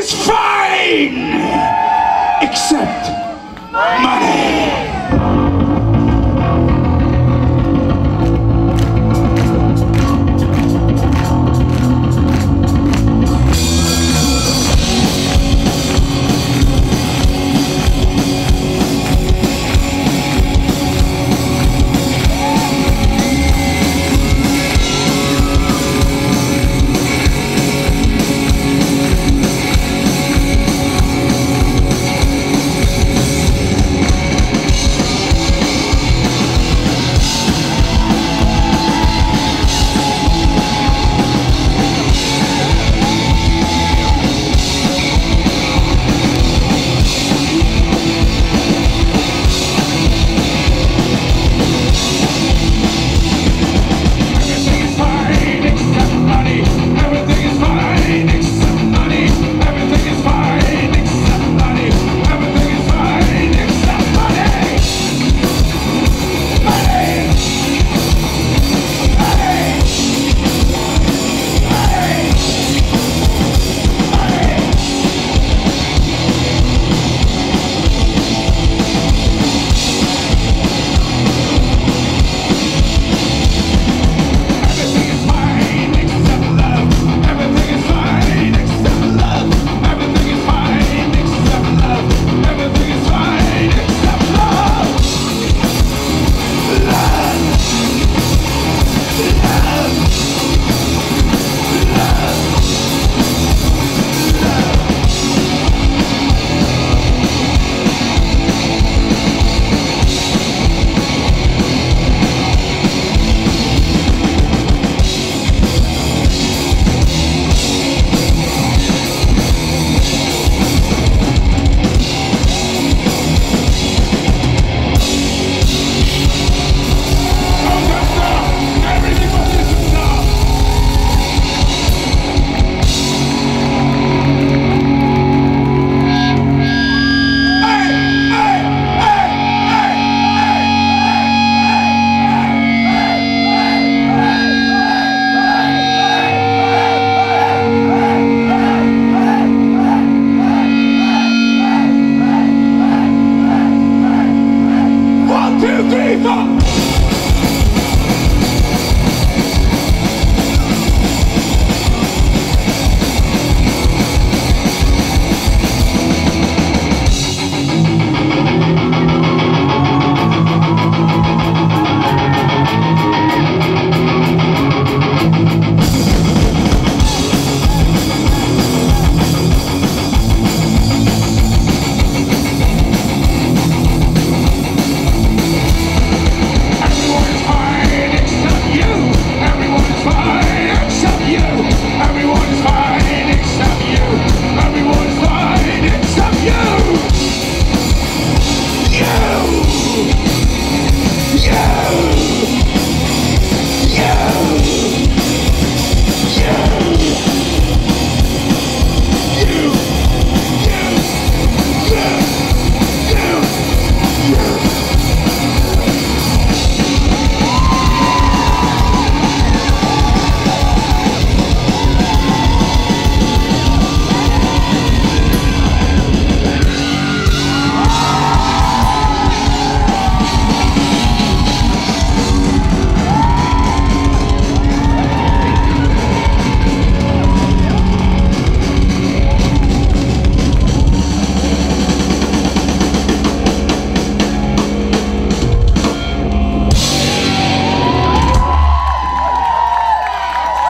is fine! Except money!